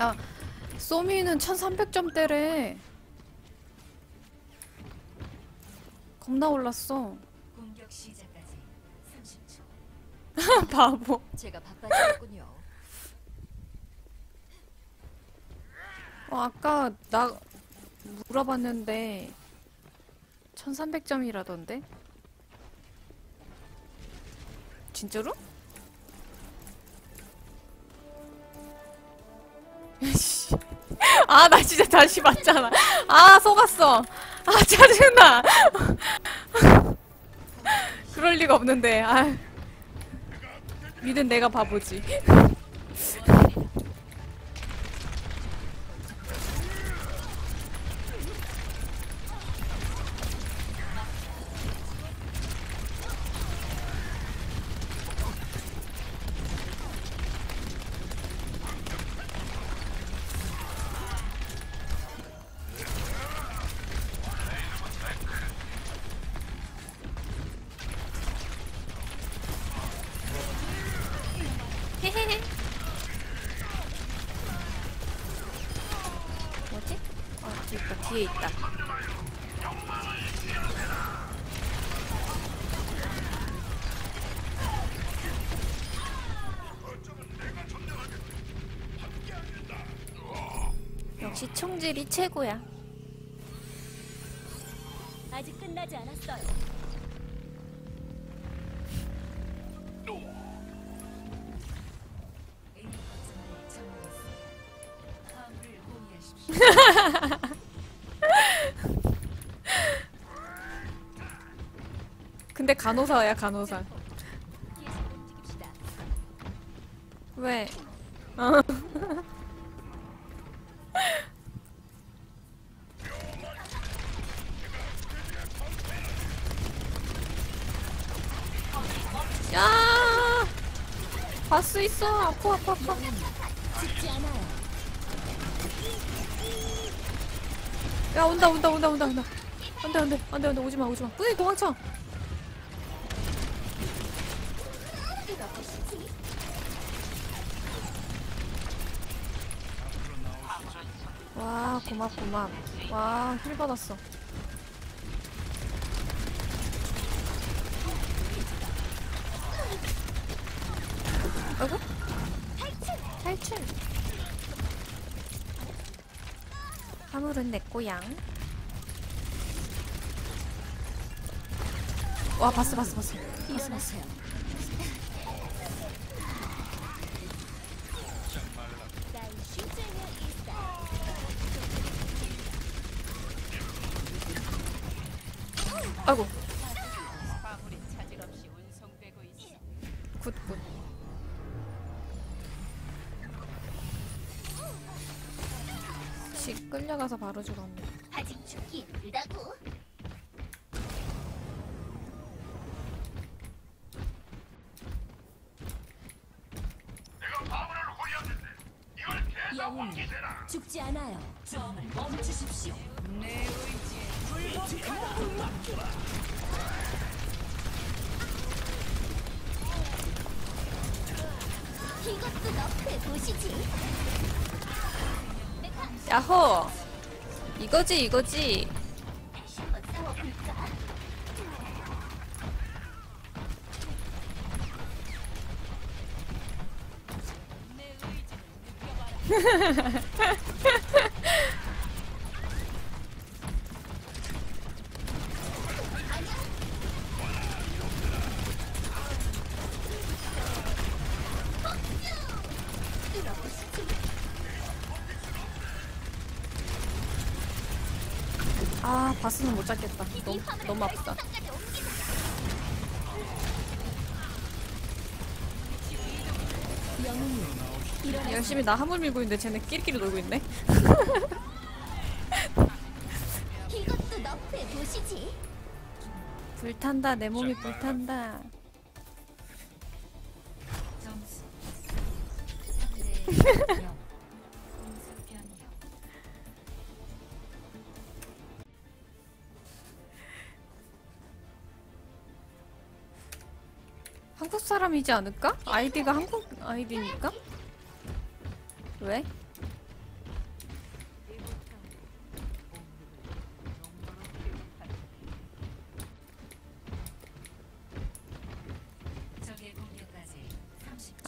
야, 소미는 1300점대래. 겁나 올랐어. 공격 시작까지 30초. 바보. 제가 바빠지겠군요. 어, 아까 나 물어봤는데 1300점이라던데? 진짜로? 아, 나 진짜 다시 봤잖아. 아, 속았어. 아, 짜증나. 그럴 리가 없는데. 아. 믿은 내가 바보지. 헤헤헤. 뭐지? 어, 뒤에 있다, 뒤에 있다. 역시 총질이 최고야. 아직 끝나지 않았어요. 근데 간호사야, 간호사. 왜? 어. 야! 바스 있어. 아파, 아파, 아파. 야, 온다, 온다, 온다, 온다, 온다. 안 돼, 안 돼, 안 돼, 안 돼, 오지 마, 오지 마. 뿌이, 도망쳐. 와, 고맙, 고맙. 와, 힐 받았어. 아이고? 탈출! 화물은 내 꼬양. 와, 봤어, 봤어, 봤어. 일어나세요. 아이고. 화물이 차질 없이 운송되고 있어. 굿, 굿. 끌려가서 바로 죽었네. 아직 죽기 이르다고. 영웅 죽지 않아요. 점을 멈추십시오. 내 의지에 이것도 너프에 보시지. 야호! 이거지, 이거지. 다시 한번 싸워볼까? 내 의지를 느껴봐라. 아, 바스는 못 잡겠다. 너무, 너무 아프다. 열심히 나 화물 밀고 있는데 쟤네 끼리끼리 놀고 있네. 이것도 너프에 보시지. 불탄다, 내 몸이 불탄다. 한국 사람이지 않을까? 아이디가 한국 아이디니까? 왜?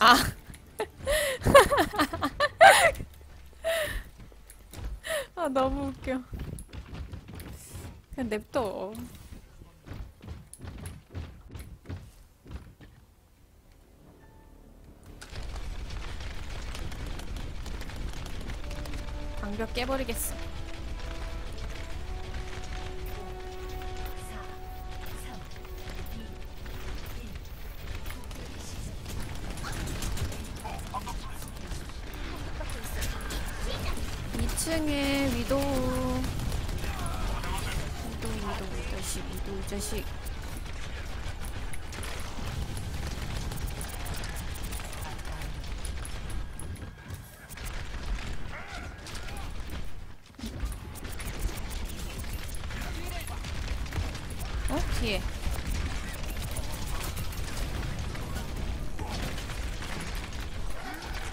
아. 아, 너무 웃겨. 그냥 냅둬. 방벽 깨버리겠어. 위도 위도 위도 이 자식 위도 이 자식 어? 뒤에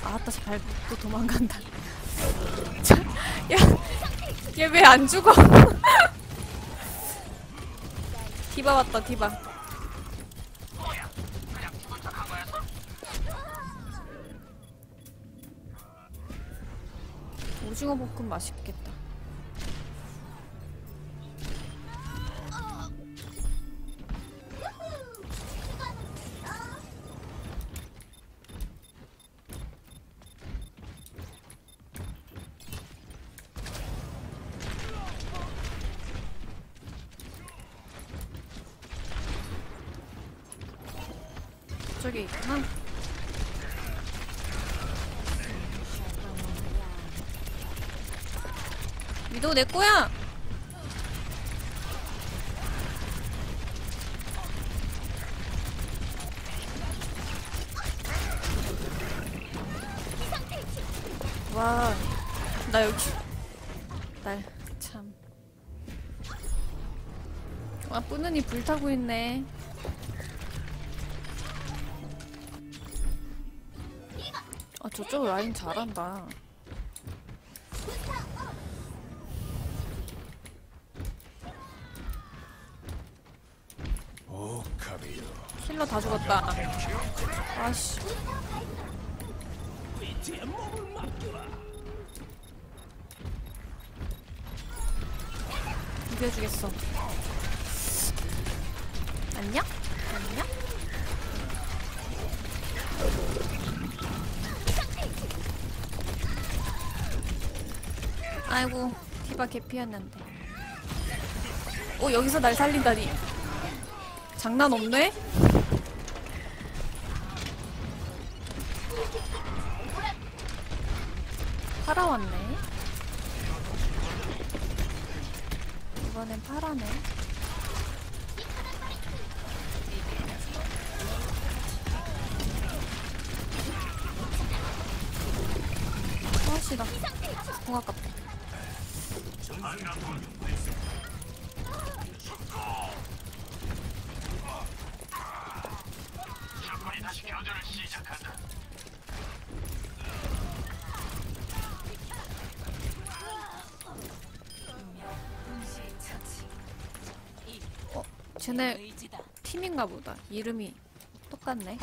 아따 잘또 도망간다 자, 야, 얘 왜 안 죽어? 디바 왔다, 디바. 오징어 볶음 맛있겠다. 저기 있구나. 위도우 내 거야! 와, 나 여기, 날, 참. 와, 뿌는이 불타고 있네. 아, 저쪽 라인 잘한다. 힐러 다 죽었다. 아씨. 이겨주겠어. 안녕? 아이고, 디바 개피였는데. 오, 여기서 날 살린다니. 장난 없네? 팔아왔네. 이번엔 파라네. 아씨다. 공 아깝다. 어, 쟤네. 팀인가 보다. 이름이 똑같네.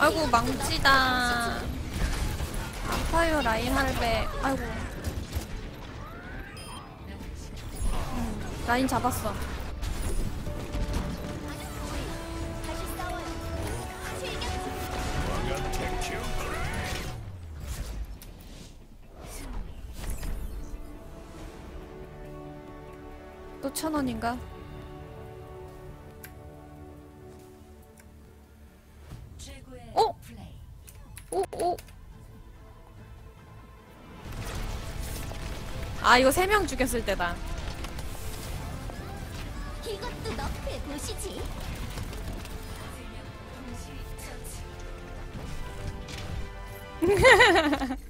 아이고 망치다. 아파요 라인 할배. 아이고. 음, 라인 잡았어. 또 천 원인가? 아 이거 세 명 죽였을 때다. 이것도 너프에 보시지.